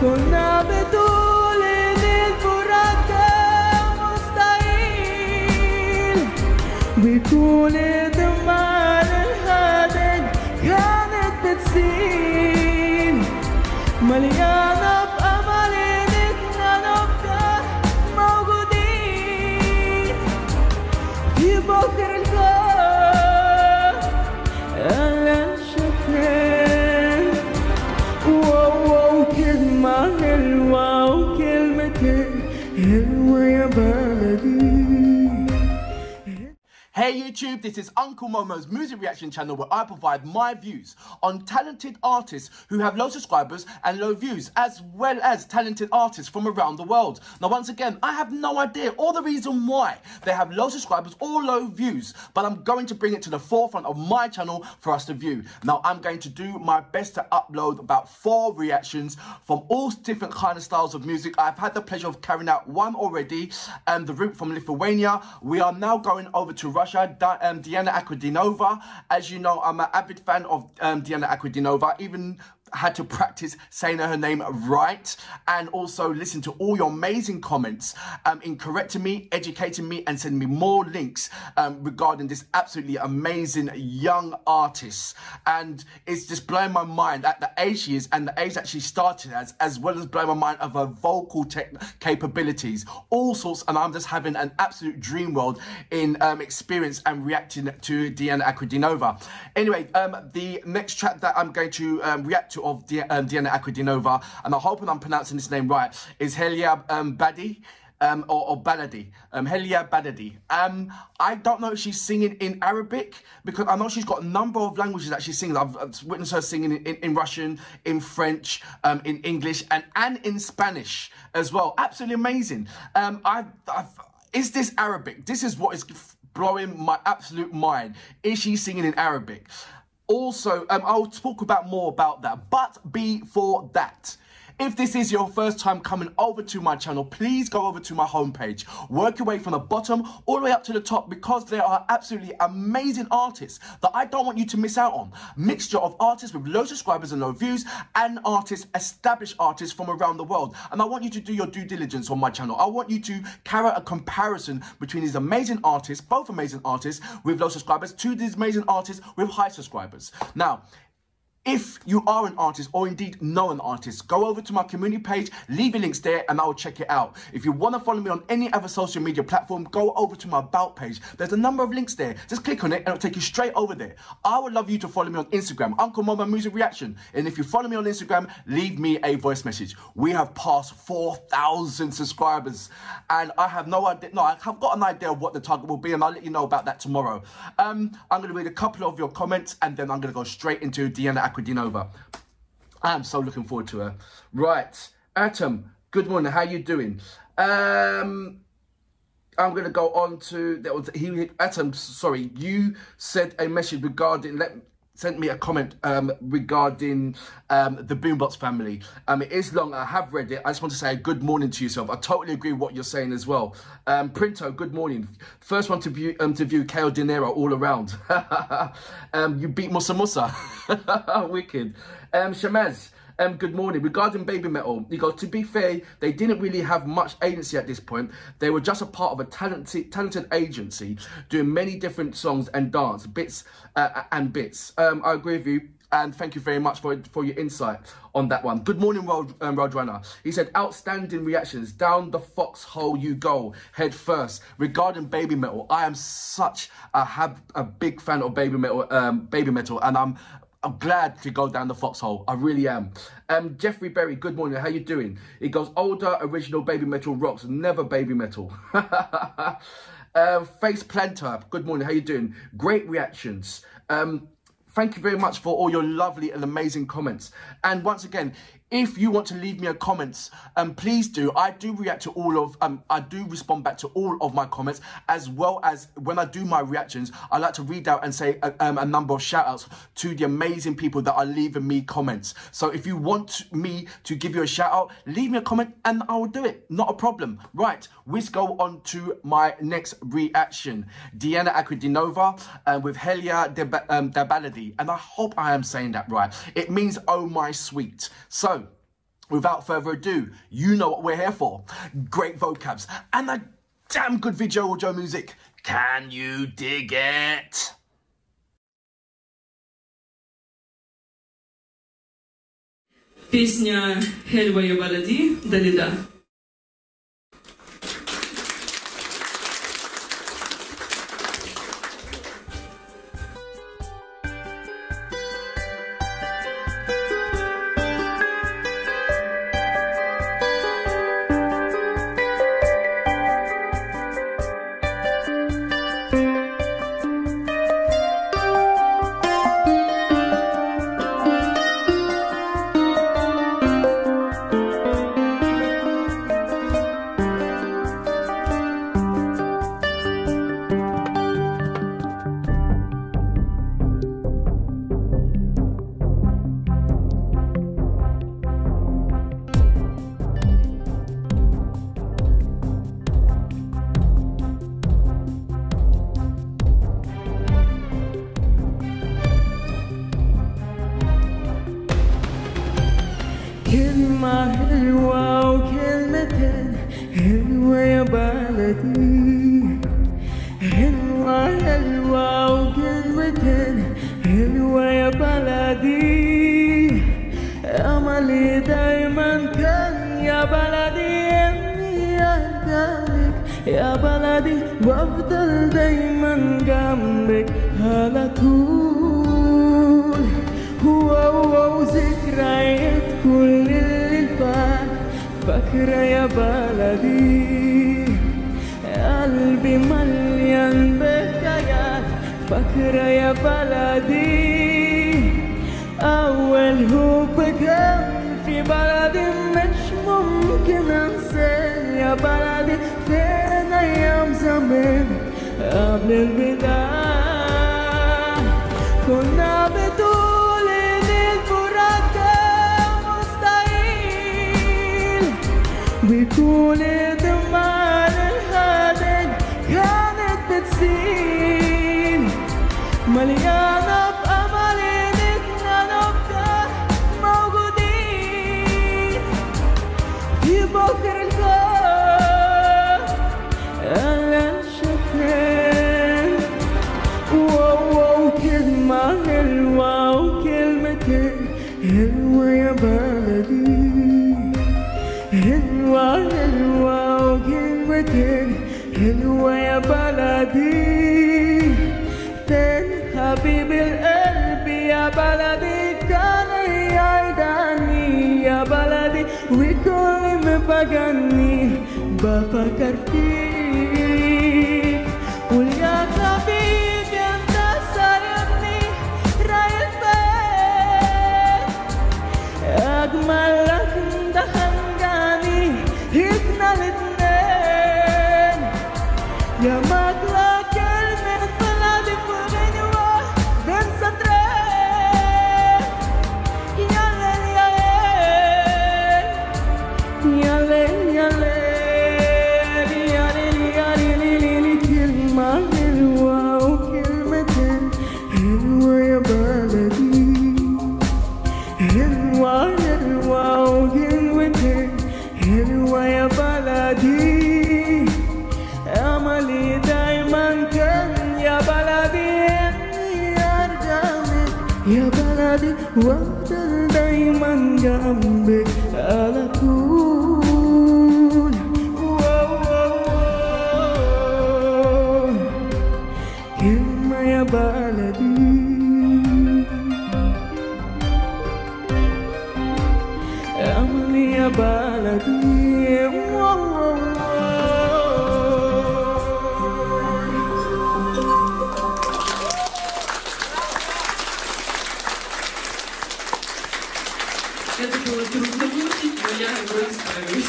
كنا بطول الفراق مستحيل بطول And where you burn. Hey YouTube, this is Uncle Momo's music reaction channel where I provide my views on talented artists who have low subscribers and low views, as well as talented artists from around the world. Now, once again, I have no idea or the reason why they have low subscribers or low views, but I'm going to bring it to the forefront of my channel for us to view. Now, I'm going to do my best to upload about four reactions from all different kind of styles of music. I've had the pleasure of carrying out one already, and the route from Lithuania. We are now going over to Russia. Di- um, Diana Akudinova. As you know, I'm an avid fan of um, Diana Akudinova. Even had to practice saying her name right and also listen to all your amazing comments um, in correcting me, educating me, and sending me more links um, regarding this absolutely amazing young artist. And it's just blowing my mind at the age she is and the age that she started as, as well as blowing my mind of her vocal capabilities, all sorts. And I'm just having an absolute dream world in um, experience and reacting to Diana Akudinova. Anyway, um, the next track that I'm going to um, react to of Di- um, Diana Akudinova, and I hope I'm pronouncing this name right, is Helia um, Badi. Um, or, or Baladi, um, Helia Baladi. Um, I don't know if she's singing in Arabic because I know she's got a number of languages that she's singing. I've, I've witnessed her singing in, in Russian, in French, um, in English, and and in Spanish as well. Absolutely amazing. Um, I've, I've, is this Arabic? This is what is blowing my absolute mind. Is she singing in Arabic? Also, um, I'll talk about more about that. But before that, if this is your first time coming over to my channel, please go over to my homepage. Work your way from the bottom all the way up to the top because there are absolutely amazing artists that I don't want you to miss out on. Mixture of artists with low subscribers and low views and artists, established artists from around the world. And I want you to do your due diligence on my channel. I want you to carry a comparison between these amazing artists, both amazing artists with low subscribers, to these amazing artists with high subscribers. Now, if you are an artist or indeed know an artist, go over to my community page, leave your links there and I'll check it out. If you want to follow me on any other social media platform, go over to my about page. There's a number of links there. Just click on it and it'll take you straight over there. I would love you to follow me on Instagram, Uncle Momo Music Reaction. And if you follow me on Instagram, leave me a voice message. We have passed 4,000 subscribers and I have no idea, no, I have got an idea of what the target will be and I'll let you know about that tomorrow. Um, I'm going to read a couple of your comments and then I'm going to go straight into Diana Aquidinova. I am so looking forward to her. Right, Atom, good morning. How you doing? Um, I'm going to go on to that was he Atom. Sorry, you said a message regarding let sent me a comment um, regarding um, the Boombox family. Um, it is long. I have read it. I just want to say good morning to yourself. I totally agree with what you're saying as well. Um, Printo, good morning. First one to view um, to view Kale Dinero all around. um, you beat Musa Musa. Wicked. Shamaz. Um, good morning. Regarding Baby Metal, you go, to be fair, they didn't really have much agency at this point. They were just a part of a talented, talented agency doing many different songs and dance bits uh, and bits. Um, I agree with you. And thank you very much for, for your insight on that one. Good morning, Rod, um, Rodrana. He said, outstanding reactions. Down the foxhole you go, head first. Regarding Baby Metal, I am such a, have a big fan of Baby Metal, um, Baby Metal, and I'm I'm glad to go down the foxhole. I really am. Um, Jeffrey Berry, good morning. How you doing? He goes, older original baby metal rocks, never baby metal. um, Face Planter, good morning. How you doing? Great reactions. Um, thank you very much for all your lovely and amazing comments. And once again, if you want to leave me a comments, um, please do. I do react to all of, um, I do respond back to all of my comments, as well as when I do my reactions, I like to read out and say a, um, a number of shout outs to the amazing people that are leaving me comments. So if you want me to give you a shout out, leave me a comment and I will do it. Not a problem. Right, let's go on to my next reaction. Diana Aquidinova uh, with Helia Dabaladi. And I hope I am saying that right. It means, oh my sweet. So, without further ado, you know what we're here for. Great vocabs and a damn good video audio music. Can you dig it? Песня «Хельва я балади» Далида. دايما كان يا بلدي إني أرجعلك يا بلدي وأفضل دايما جنبك. على طول هو هو ذكريات كل اللي فات. فاكرة يا بلدي قلبي مليان بحكايات. فاكرة يا بلدي أول حب كان في بلدي مش ممكن أنساه يا بلدي فين أيام زمان قبل البداية bagani Bapa karpi adi wa dal dayman gambe ala ku Это было трудно выучить, но я его исправилась.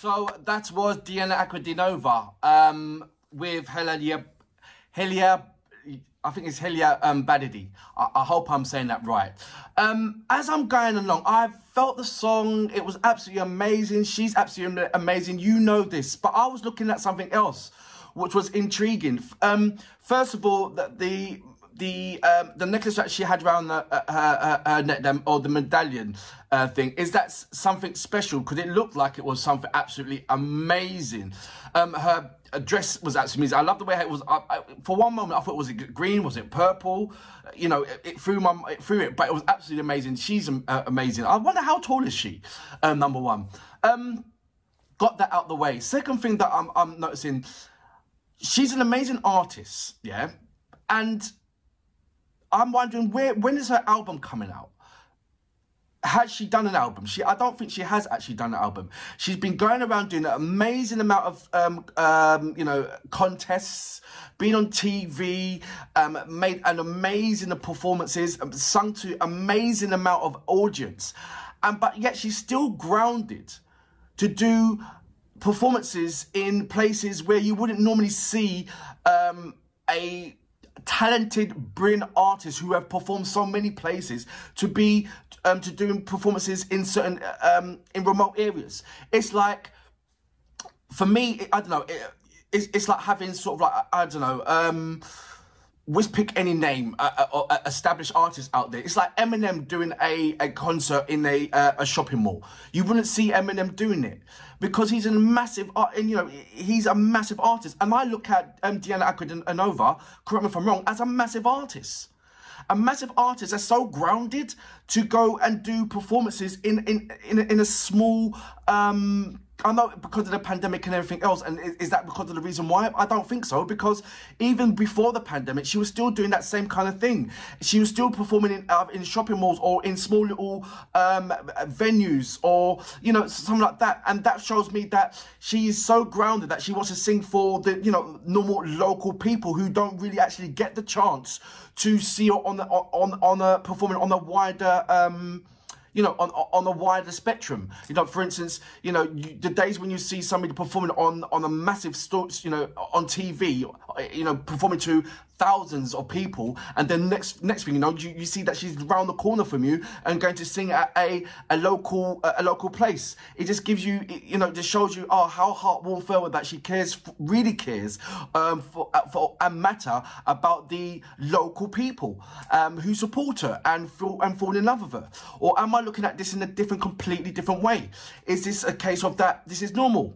So that was Diana Aquadinova um, with Helia, Helia, I think it's Helia um, Badidi. I, I hope I'm saying that right. Um, as I'm going along, I felt the song. It was absolutely amazing. She's absolutely am- amazing. You know this. But I was looking at something else, which was intriguing. Um, first of all, that the the um, the necklace that she had around the, uh, her, her, neck, or the medallion uh, thing, is that something special? Because it looked like it was something absolutely amazing. Um, her dress was absolutely amazing. I love the way it was. I, I, for one moment, I thought was it green? Was it purple? You know, it, it threw my it threw it, but it was absolutely amazing. She's uh, amazing. I wonder how tall is she? Um, number one. Um, got that out the way. Second thing that I'm, I'm noticing, she's an amazing artist, yeah, and I'm wondering where when is her album coming out? Has she done an album? She, I don't think she has actually done an album. She's been going around doing an amazing amount of, um, um, you know, contests, been on TV, um, made an amazing performances, um, sung to amazing amount of audience, and but yet she's still grounded to do performances in places where you wouldn't normally see um, a talented, brilliant artists who have performed so many places to be um, to doing performances in certain um, in remote areas. It's like for me, I don't know. It, it's, it's like having sort of like I don't know. Um, let's pick any name, uh, uh, established artist out there. It's like Eminem doing a, a concert in a uh, a shopping mall. You wouldn't see Eminem doing it because he's a massive and you know he's a massive artist. And I look at um, Diana Ankudinova, correct me if I'm wrong, as a massive artist. A massive artist are so grounded to go and do performances in in in, in a small um I know because of the pandemic and everything else, and is, is, that because of the reason why? I don't think so, because even before the pandemic, she was still doing that same kind of thing. She was still performing in uh, in shopping malls or in small little um, venues or you know something like that, and that shows me that she is so grounded that she wants to sing for the you know normal local people who don't really actually get the chance to see her on the on on a performing on a wider. Um, you know, on on a wider spectrum. You know, for instance, you know, you, the days when you see somebody performing on on a massive, you know, on TV, you know, performing to thousands of people and then next next thing you know you, you see that she's around the corner from you and going to sing at a a local a, local place. It just gives you you know just shows you oh how heartwarm felt that she cares really cares um for uh, for a matter about the local people um who support her and fall and fall in love with her. Or am i looking at this in a different completely different way? Is this a case of that this is normal?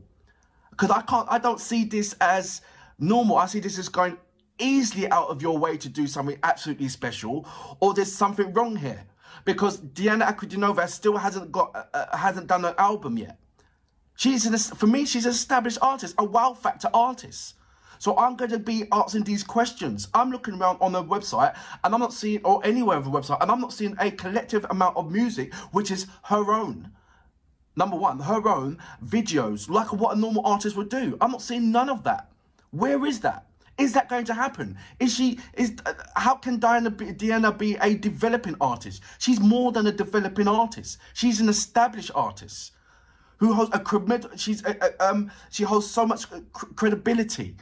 Because i can't i don't see this as normal. I see this as going easily out of your way to do something absolutely special, or there's something wrong here. Because Diana Ankudinova still hasn't got, uh, uh, hasn't done an album yet. She's an, for me, she's an established artist, a wow factor artist. So I'm going to be asking these questions. I'm looking around on the website and I'm not seeing, or anywhere on the website, and I'm not seeing a collective amount of music which is her own. Number one, her own videos, like what a normal artist would do. I'm not seeing none of that. Where is that? Is that going to happen? Is she is uh, how can Diana be, Diana be a developing artist? She's more than a developing artist. She's an established artist who holds a she's a, a, um she holds so much credibility.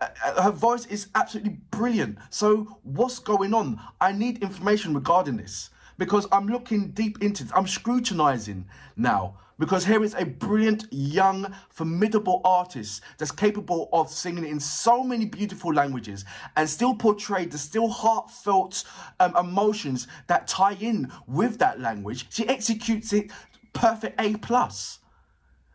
Uh, uh, her voice is absolutely brilliant. So what's going on? I need information regarding this because I'm looking deep into it. I'm scrutinizing now because here is a brilliant, young, formidable artist that's capable of singing in so many beautiful languages and still portray the still heartfelt um, emotions that tie in with that language. She executes it perfect A plus.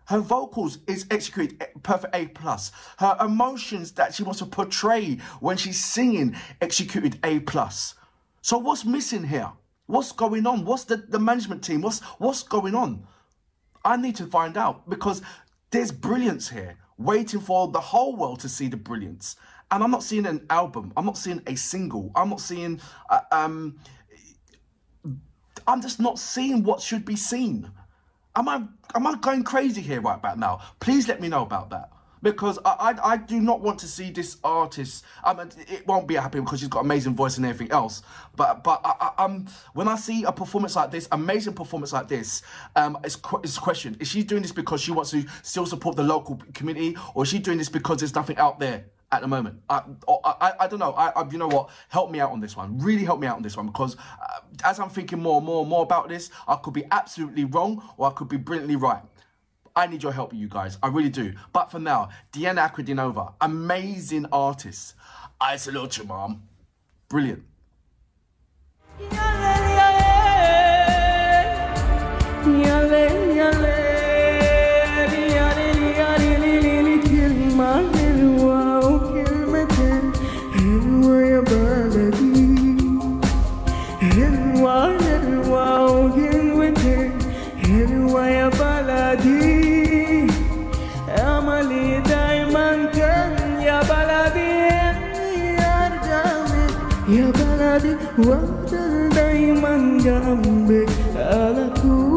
Her vocals is executed perfect A plus. Her emotions that she wants to portray when she's singing executed A plus. So what's missing here? What's going on? What's the, the management team? What's what's going on? I need to find out because there's brilliance here, waiting for the whole world to see the brilliance. And I'm not seeing an album. I'm not seeing a single. I'm not seeing. Uh, um, I'm just not seeing what should be seen. Am I am I going crazy here right about now? Please let me know about that because I, I, I do not want to see this artist. I mean, it won't be happy because she's got amazing voice and everything else. But but I, I, um, when I see a performance like this, amazing performance like this, um, it's it's a question: Is she doing this because she wants to still support the local community, or is she doing this because there's nothing out there? at the moment. I, I, I don't know. I, I, you know what? Help me out on this one. Really help me out on this one because uh, as I'm thinking more and more and more about this, I could be absolutely wrong or I could be brilliantly right. I need your help, you guys. I really do. But for now, Diana Ankudinova, amazing artist. I salute you, mom. Brilliant. đi. Wa ta dai man ga ambe ala ku